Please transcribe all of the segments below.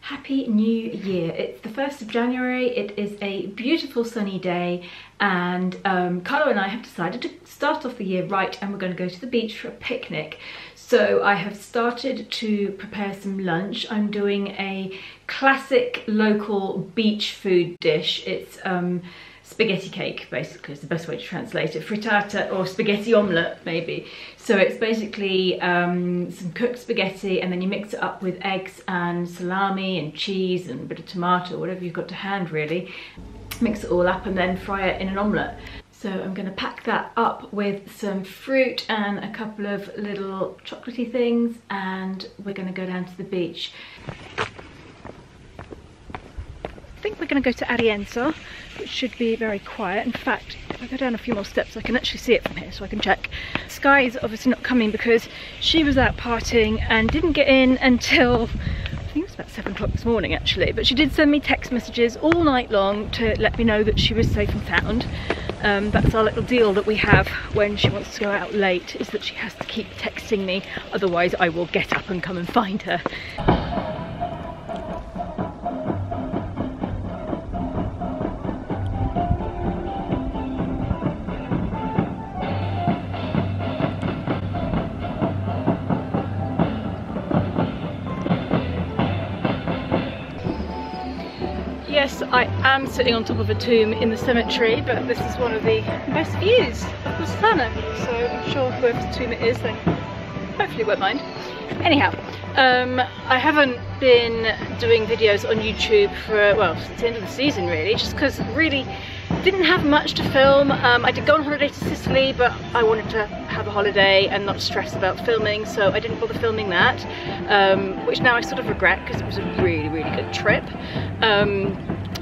Happy New Year. It's the 1st of January, it is a beautiful sunny day and um, Carlo and I have decided to start off the year right and we're going to go to the beach for a picnic. So I have started to prepare some lunch. I'm doing a classic local beach food dish. It's um, spaghetti cake basically is the best way to translate it. Frittata or spaghetti omelette maybe. So it's basically um, some cooked spaghetti and then you mix it up with eggs and salami and cheese and a bit of tomato whatever you've got to hand really. Mix it all up and then fry it in an omelette. So I'm going to pack that up with some fruit and a couple of little chocolatey things and we're going to go down to the beach. I think we're going to go to Arienzo, which should be very quiet. In fact, if I go down a few more steps, I can actually see it from here, so I can check. Sky is obviously not coming because she was out partying and didn't get in until I think it was about seven o'clock this morning actually but she did send me text messages all night long to let me know that she was safe and sound um, that's our little deal that we have when she wants to go out late is that she has to keep texting me otherwise I will get up and come and find her Yes, I am sitting on top of a tomb in the cemetery, but this is one of the best views of the Costano, so I'm sure whoever's tomb it is, then hopefully won't mind. Anyhow, um, I haven't been doing videos on YouTube for, well, since the end of the season really, just because really didn't have much to film. Um, I did go on holiday to Sicily, but I wanted to have a holiday and not stress about filming, so I didn't bother filming that, um, which now I sort of regret because it was a really, really good trip. Um,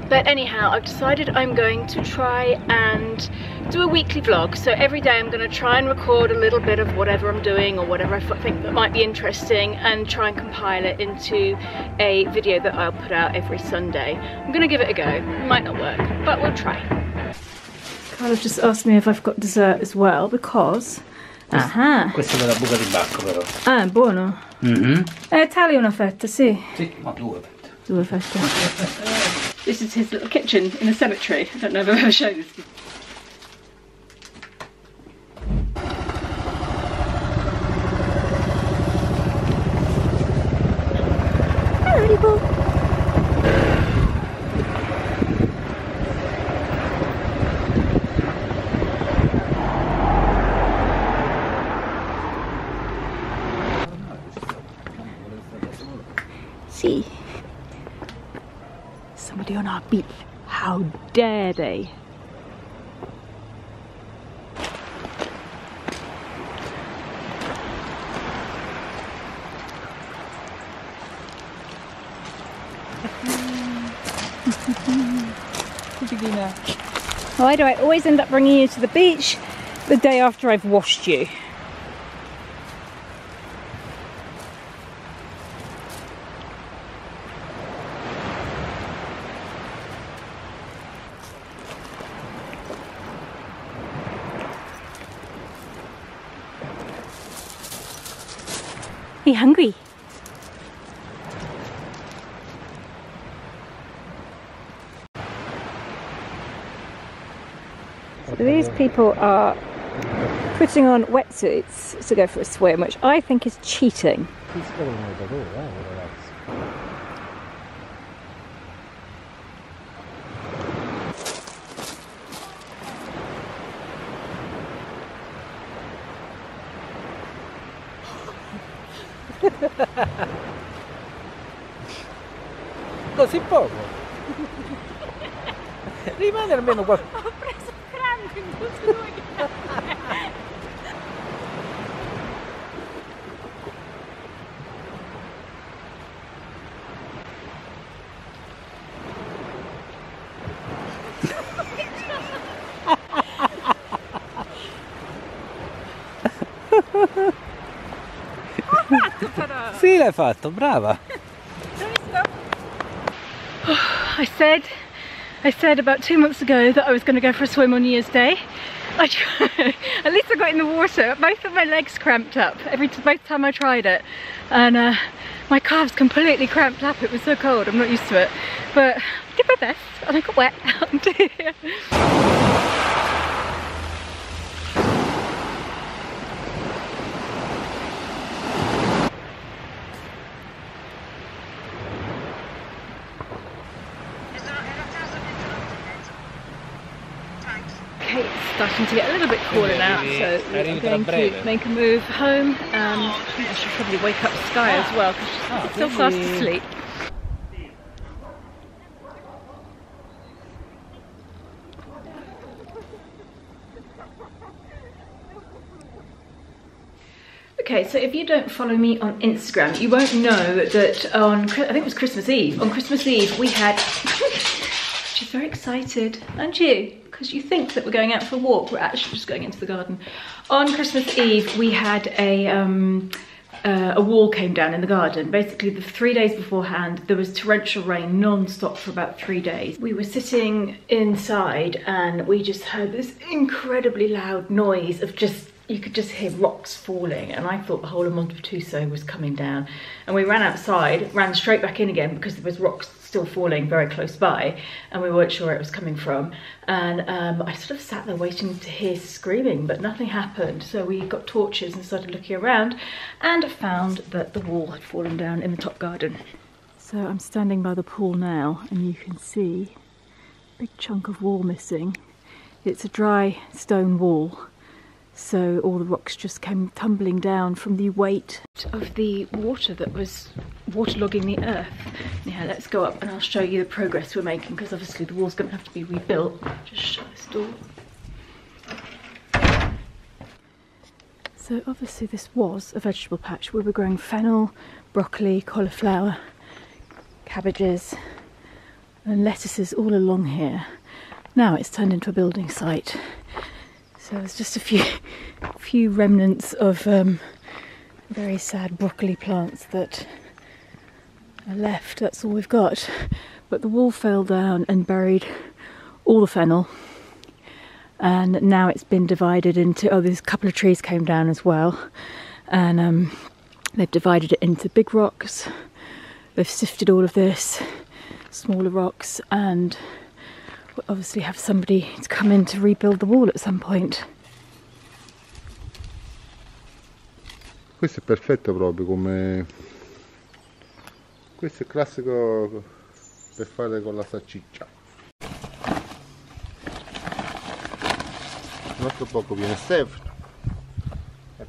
but anyhow, I've decided I'm going to try and do a weekly vlog. So every day I'm going to try and record a little bit of whatever I'm doing or whatever I think that might be interesting and try and compile it into a video that I'll put out every Sunday. I'm going to give it a go. It might not work, but we'll try. Carlo's just asked me if I've got dessert as well because... Aha. Questa è della buca di bacco però. Ah, è buono. Mhm. Eh, tagli una fetta, sì. Sì, ma due fette. Due fette. this is his little kitchen in the cemetery. I don't know if I've ever shown this. Hello, people. See. Beach. How dare they? Why do I always end up bringing you to the beach the day after I've washed you? Are you hungry? So these people are putting on wetsuits to go for a swim, which I think is cheating. Così poco. Rimane almeno qua. Ho preso cranio in tutti e due L'hai fatto, brava. I said I said about two months ago that I was going to go for a swim on New Year's Day I tried, at least I got in the water. Both of my legs cramped up every both time I tried it. And uh, my calves completely cramped up. It was so cold, I'm not used to it. But I did my best and I got wet starting to get a little bit cooler now, so we're going to make a move home. Um, I should probably wake up Sky as well because she's still fast asleep. Okay, so if you don't follow me on Instagram, you won't know that on, I think it was Christmas Eve, on Christmas Eve we had, she's very excited, aren't you? Because you think that we're going out for a walk, we're actually just going into the garden. On Christmas Eve we had a, um, uh, a wall came down in the garden. Basically, the three days beforehand, there was torrential rain non-stop for about three days. We were sitting inside and we just heard this incredibly loud noise of just you could just hear rocks falling and I thought the whole of Montepertuso was coming down and we ran outside ran straight back in again because there was rocks still falling very close by and we weren't sure it was coming from. And um, I sort of sat there waiting to hear screaming but nothing happened. So we got torches and started looking around and I found that the wall had fallen down in the top garden. So I'm standing by the pool now and you can see a big chunk of wall missing. It's a dry stone wall so all the rocks just came tumbling down from the weight of the water that was waterlogging the earth. Yeah, let's go up and I'll show you the progress we're making because obviously the wall's going to have to be rebuilt. Just shut this door. So obviously this was a vegetable patch. We were growing fennel, broccoli, cauliflower, cabbages and lettuces all along here. Now it's turned into a building site. So there's just a few, few remnants of um, very sad broccoli plants that are left. That's all we've got. But the wall fell down and buried all the fennel. And now it's been divided into, oh, there's a couple of trees came down as well. And um, they've divided it into big rocks. They've sifted all of this, smaller rocks, and we'll obviously have somebody to come in to rebuild the wall at some point. Questo è perfetto proprio come... Questo è classico per fare con la salsiccia. Altro poco viene Stefano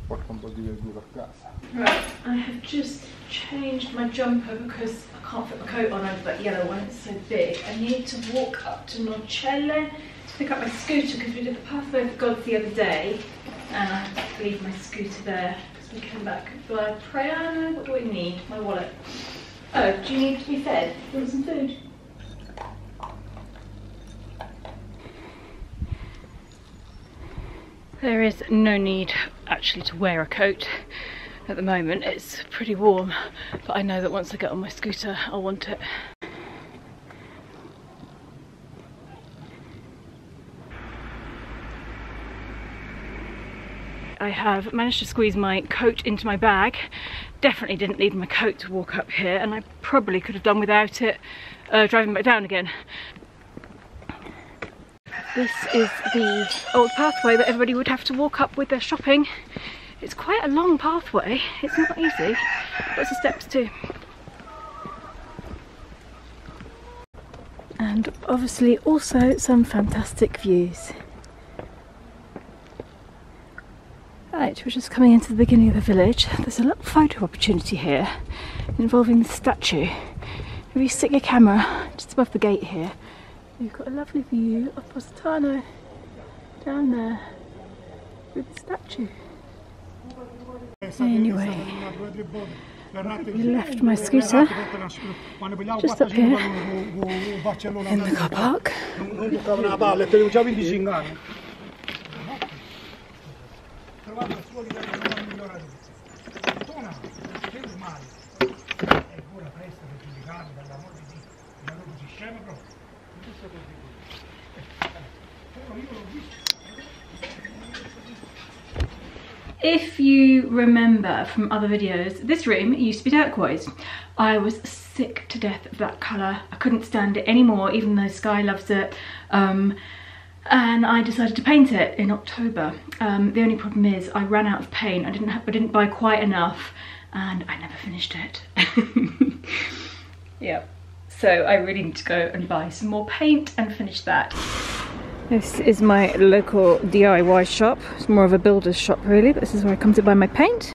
verdura a casa. Right, I have just changed my jumper because I can't put my coat on over that yellow one, it's so big. I need to walk up to Nocelle to pick up my scooter because we did the Pathway of God the other day and I have to leave my scooter there because we came back by Praiano. What do I need? My wallet. Oh, do you need to be fed? Do you want some food? There is no need actually to wear a coat at the moment. It's pretty warm, but I know that once I get on my scooter, I'll want it. I have managed to squeeze my coat into my bag. Definitely didn't need my coat to walk up here and I probably could have done without it uh, driving back down again. This is the old pathway that everybody would have to walk up with their shopping. It's quite a long pathway, it's not easy. Lots of steps too. And obviously also some fantastic views. Right, we're just coming into the beginning of the village. There's a little photo opportunity here involving the statue. If you stick your camera just above the gate here, you've got a lovely view of Positano down there with the statue. Anyway, we left my scooter just up here in the car park. If you remember from other videos, this room used to be turquoise. I was sick to death of that colour. I couldn't stand it anymore, even though Sky loves it. Um, and I decided to paint it in October. Um, the only problem is I ran out of paint. I didn't have, I didn't buy quite enough and I never finished it. yeah, so I really need to go and buy some more paint and finish that. This is my local DIY shop. It's more of a builder's shop really, but this is where I come to buy my paint.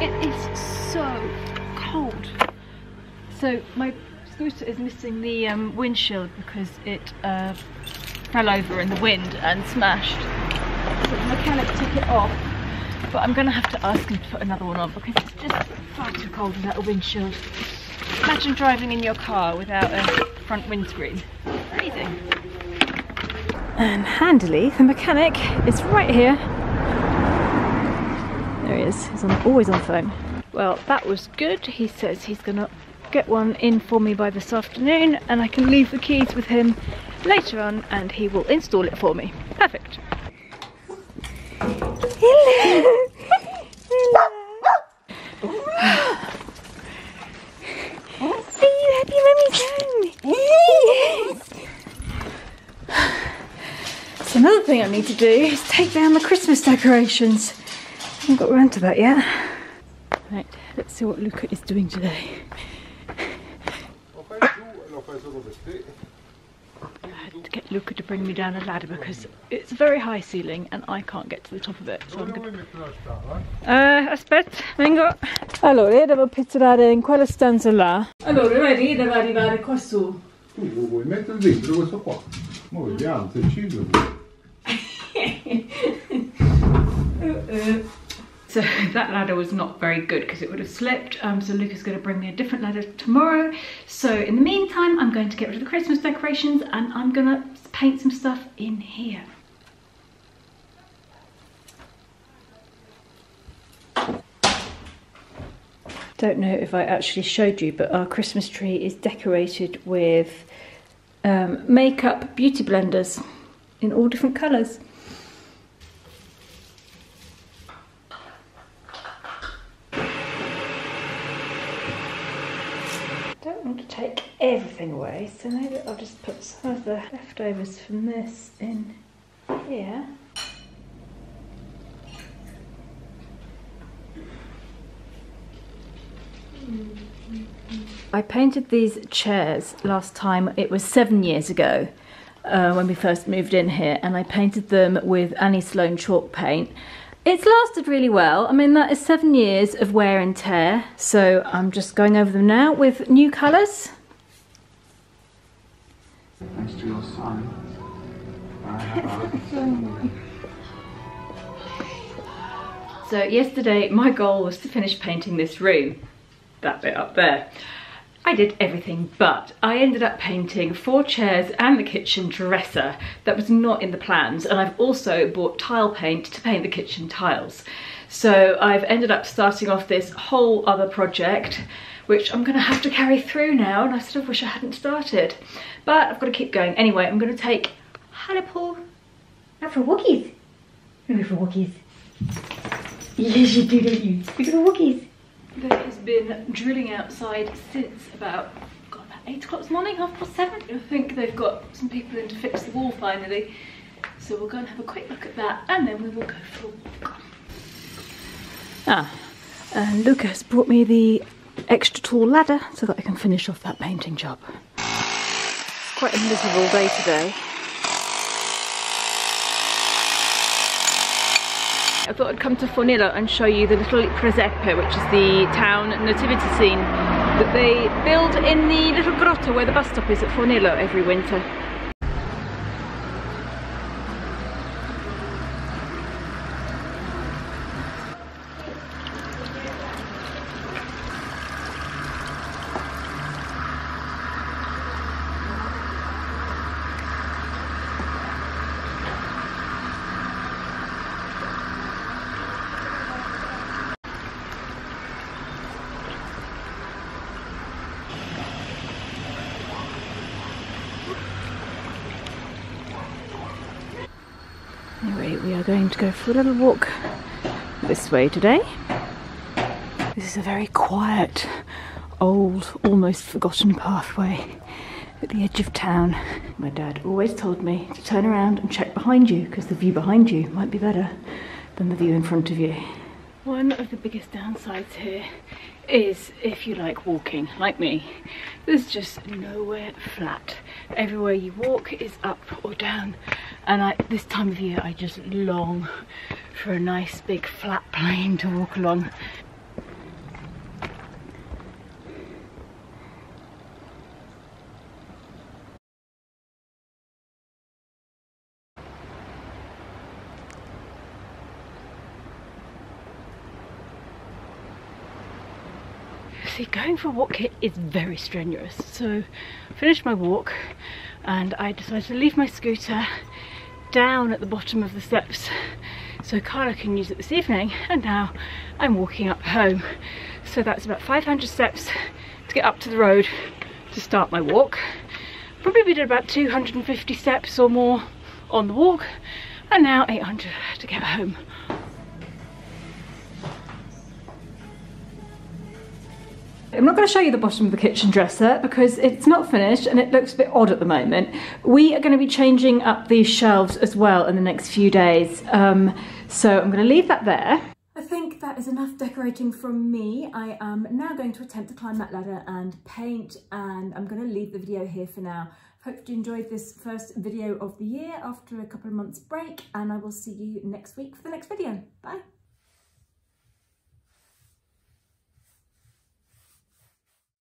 It is so cold. So my scooter is missing the um, windshield because it uh, fell over in the wind and smashed. So the mechanic took it off, but I'm gonna have to ask him to put another one on because it's just far too cold without a windshield. Imagine driving in your car without a front windscreen. Freezing. And handily, the mechanic is right here. There he is, he's on, always on the phone. Well, that was good. He says he's gonna get one in for me by this afternoon and I can leave the keys with him later on and he will install it for me. Perfect. Hello. Hello. Are you happy mummy's home? Yes. So another thing I need to do is take down the Christmas decorations. I haven't got around to that yet. Right, let's see what Luca is doing today. I had to get Luca to bring me down a ladder because it's a very high ceiling and I can't get to the top of it. So I'm gonna... vuoi mettere la scala? Uh, aspetta, vengo. Allora, io devo pizzare in quella stanza là. Allora, vedi, devo arrivare qua su. Tu lo vuoi mettere dentro questo qua? Ma vediamo se ci sono. So that ladder was not very good because it would have slipped. Um, so Luca's going to bring me a different ladder tomorrow. So in the meantime, I'm going to get rid of the Christmas decorations and I'm going to paint some stuff in here. Don't know if I actually showed you, but our Christmas tree is decorated with um, makeup beauty blenders in all different colours. Don't want to take everything away, so maybe I'll just put some of the leftovers from this in here. I painted these chairs last time, it was seven years ago uh, when we first moved in here, and I painted them with Annie Sloan chalk paint. It's lasted really well. I mean, that is seven years of wear and tear. So I'm just going over them now with new colours. Thanks to your son. I have So yesterday, my goal was to finish painting this room, that bit up there. I did everything but I ended up painting four chairs and the kitchen dresser that was not in the plans and I've also bought tile paint to paint the kitchen tiles. So I've ended up starting off this whole other project which I'm gonna have to carry through now and I sort of wish I hadn't started. But I've got to keep going. Anyway, I'm gonna take Hannibal out for walkies. Go for walkies. Yes, you do, don't you? We go for walkies. There has been drilling outside since about, God, about 8 o'clock this morning, half past 7. I think they've got some people in to fix the wall finally. So we'll go and have a quick look at that and then we will go for a walk. Ah, and Luca's brought me the extra tall ladder so that I can finish off that painting job. It's quite a miserable day today. I thought I'd come to Fornillo and show you the little presepe, which is the town nativity scene that they build in the little grotto where the bus stop is at Fornillo every winter. Going to go for a little walk this way today. This is a very quiet, old, almost forgotten pathway at the edge of town. My dad always told me to turn around and check behind you because the view behind you might be better than the view in front of you. One of the biggest downsides here is if you like walking, like me, there's just nowhere flat. Everywhere you walk is up or down. And I, this time of year, I just long for a nice big flat plane to walk along. Going for a walk here is very strenuous. So finished my walk and I decided to leave my scooter down at the bottom of the steps so Carlo can use it this evening. And now I'm walking up home. So that's about 500 steps to get up to the road to start my walk. Probably did about 250 steps or more on the walk and now 800 to get home I'm not going to show you the bottom of the kitchen dresser because it's not finished and it looks a bit odd at the moment. We are going to be changing up these shelves as well in the next few days. Um, so I'm going to leave that there. I think that is enough decorating from me. I am now going to attempt to climb that ladder and paint and I'm going to leave the video here for now. Hope you enjoyed this first video of the year after a couple of months break and I will see you next week for the next video. Bye.